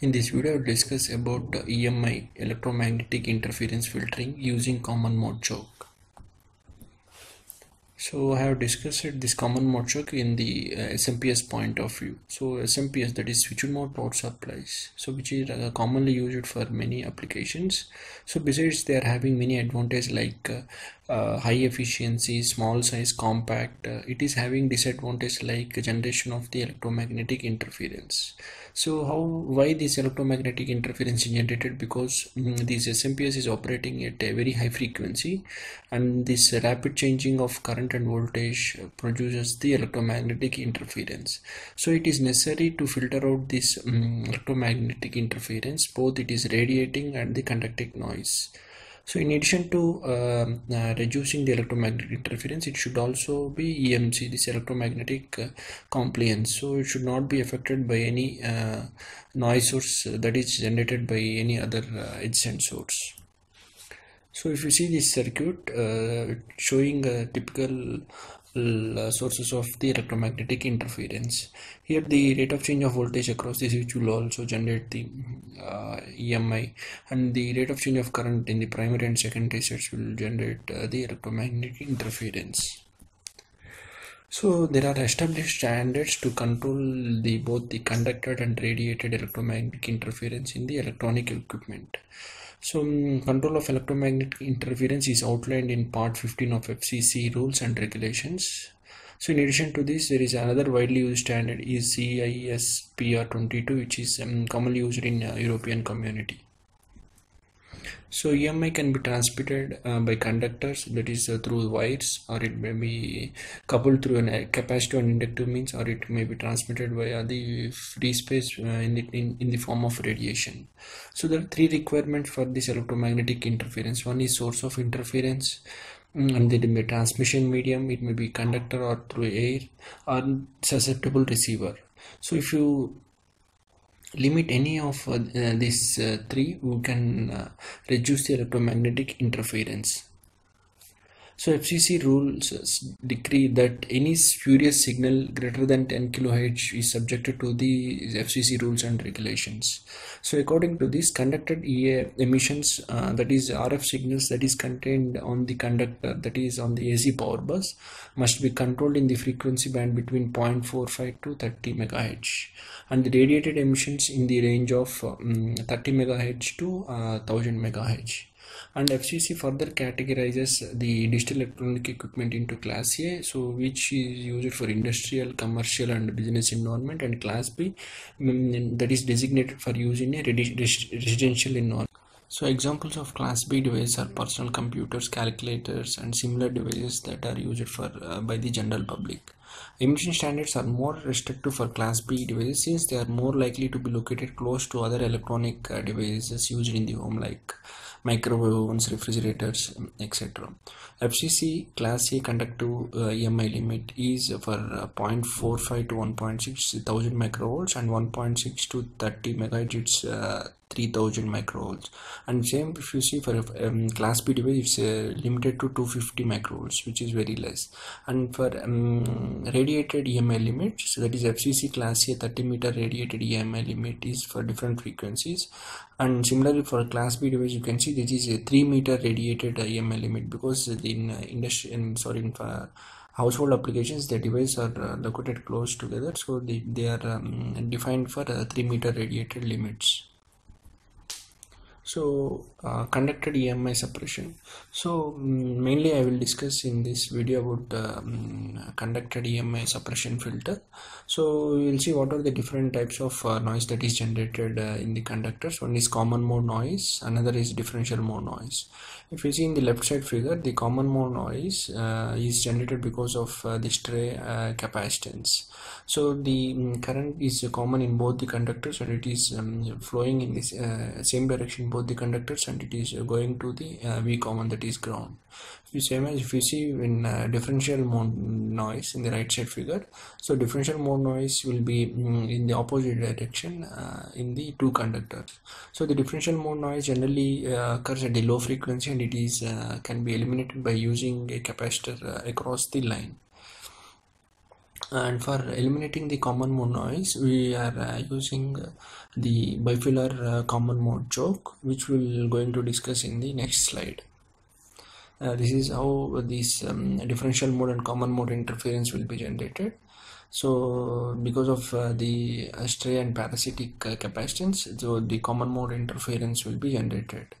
In this video, I will discuss about EMI electromagnetic interference filtering using common mode choke. So I have discussed this common mode choke in the uh, SMPS point of view. So SMPS that is switched mode power supplies. So which is uh, commonly used for many applications. So besides they are having many advantages like uh, uh, high efficiency, small size, compact. Uh, it is having disadvantage like generation of the electromagnetic interference. So how why this electromagnetic interference is generated because mm, this SMPS is operating at a very high frequency and this rapid changing of current and voltage produces the electromagnetic interference. So it is necessary to filter out this um, electromagnetic interference both it is radiating and the conducting noise. So in addition to uh, uh, reducing the electromagnetic interference, it should also be EMC, this electromagnetic uh, compliance. So it should not be affected by any uh, noise source that is generated by any other uh, adjacent source. So if you see this circuit uh, showing a typical uh, sources of the electromagnetic interference. Here the rate of change of voltage across the switch will also generate the uh, EMI and the rate of change of current in the primary and secondary sets will generate uh, the electromagnetic interference. So there are established standards to control the both the conducted and radiated electromagnetic interference in the electronic equipment. So um, control of electromagnetic interference is outlined in part 15 of FCC rules and regulations. So in addition to this, there is another widely used standard is CISPR 22 which is um, commonly used in uh, European community. So EMI can be transmitted uh, by conductors that is uh, through wires or it may be coupled through a capacitive and inductive means or it may be transmitted via the free space uh, in, the, in, in the form of radiation. So there are three requirements for this electromagnetic interference. One is source of interference mm, and there may be transmission medium it may be conductor or through air or susceptible receiver. So if you limit any of uh, these uh, three we can uh, reduce the electromagnetic interference so FCC rules decree that any spurious signal greater than 10 kilohertz is subjected to the FCC rules and regulations. So according to this, conducted EA emissions, uh, that is RF signals that is contained on the conductor, that is on the AC power bus, must be controlled in the frequency band between 0.45 to 30 megahertz, and the radiated emissions in the range of um, 30 megahertz to uh, 1000 megahertz and FCC further categorizes the digital electronic equipment into class A so which is used for industrial commercial and business environment and class B um, that is designated for use in a residential environment so examples of class B devices are personal computers, calculators and similar devices that are used for uh, by the general public. Emission standards are more restrictive for class B devices since they are more likely to be located close to other electronic uh, devices used in the home like microwave ovens, refrigerators, etc. FCC Class A conductive uh, EMI limit is for uh, 0.45 to 1.6 thousand microvolts and 1.6 to 30 megahertz. It's uh, 3000 microvolts and same if you see for um, class b device it's uh, limited to 250 microvolts which is very less. And for um, radiated emi limit so that is fcc class a 30 meter radiated emi limit is for different frequencies. And similarly for class b device you can see this is a 3 meter radiated emi limit because in uh, industry in sorry in uh, household applications the devices are uh, located close together. So they, they are um, defined for uh, 3 meter radiated limits so uh, conducted EMI suppression so um, mainly I will discuss in this video about um, conducted EMI suppression filter. So will see what are the different types of uh, noise that is generated uh, in the conductors. One is common mode noise another is differential mode noise. If you see in the left side figure the common mode noise uh, is generated because of uh, the stray uh, capacitance. So the um, current is common in both the conductors and it is um, flowing in this same direction both the conductors and it is going to the uh, V common that is ground. The same as if you see in uh, differential mode noise in the right side figure, so differential mode noise will be mm, in the opposite direction uh, in the two conductors. So the differential mode noise generally uh, occurs at the low frequency and it is uh, can be eliminated by using a capacitor uh, across the line and for eliminating the common mode noise we are uh, using the bifilar uh, common mode choke which we'll going to discuss in the next slide. Uh, this is how this um, differential mode and common mode interference will be generated. So because of uh, the stray and parasitic uh, capacitance so the common mode interference will be generated.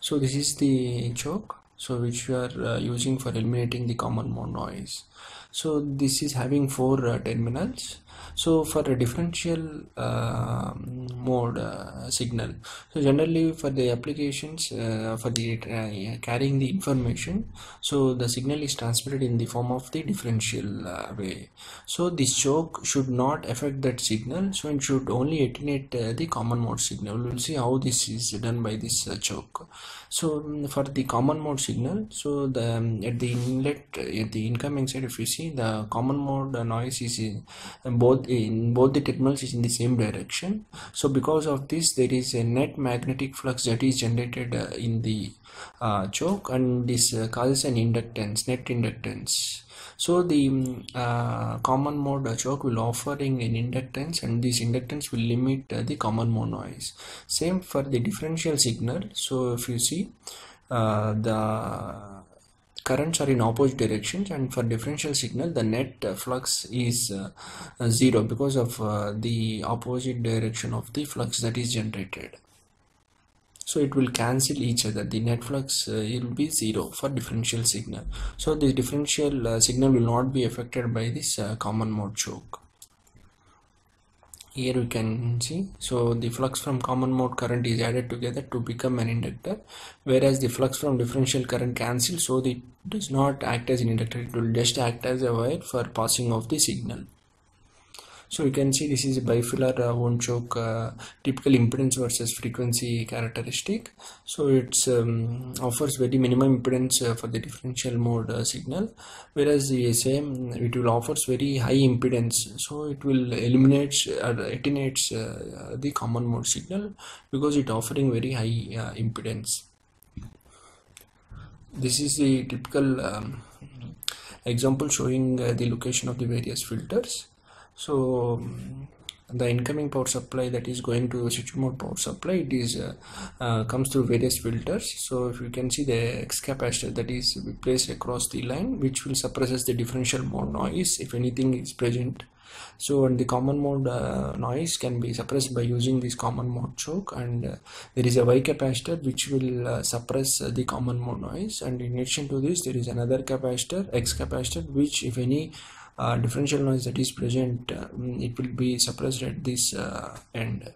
So this is the choke so which we are uh, using for eliminating the common mode noise so this is having four uh, terminals. So for a differential uh, mode uh, signal. So generally for the applications uh, for the uh, carrying the information so the signal is transmitted in the form of the differential uh, way. So this choke should not affect that signal. So it should only attenuate the common mode signal. We will see how this is done by this choke. So um, for the common mode signal so the um, at the inlet at the incoming side if you see the common mode noise is in both in both the terminals is in the same direction. So because of this there is a net magnetic flux that is generated uh, in the uh, choke and this uh, causes an inductance net inductance. So the um, uh, common mode choke will offering an inductance and this inductance will limit uh, the common mode noise. Same for the differential signal. So if you see uh, the currents are in opposite directions and for differential signal the net flux is uh, zero because of uh, the opposite direction of the flux that is generated. So it will cancel each other. The net flux uh, will be zero for differential signal. So the differential uh, signal will not be affected by this uh, common mode choke here we can see. So the flux from common mode current is added together to become an inductor whereas the flux from differential current cancels so it does not act as an inductor. It will just act as a wire for passing of the signal so you can see this is a bifilar uh, wound choke uh, typical impedance versus frequency characteristic. So it's um, offers very minimum impedance uh, for the differential mode uh, signal whereas the same it will offers very high impedance. So it will eliminate or attenuates uh, the common mode signal because it offering very high uh, impedance. This is the typical um, example showing the location of the various filters so um, the incoming power supply that is going to the switch mode power supply it is uh, uh, comes through various filters. So if you can see the X capacitor that is placed across the line which will suppresses the differential mode noise if anything is present. So and the common mode uh, noise can be suppressed by using this common mode choke. And uh, there is a Y capacitor which will uh, suppress uh, the common mode noise. And in addition to this there is another capacitor X capacitor which if any uh, differential noise that is present uh, it will be suppressed at this uh, end.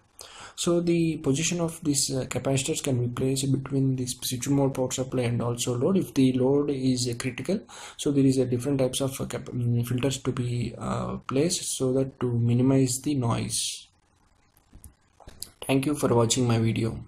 So the position of these uh, capacitors can be placed between this switch mode power supply and also load. If the load is uh, critical so there is a different types of mm, filters to be placed so that to minimize the noise. Thank you for watching my video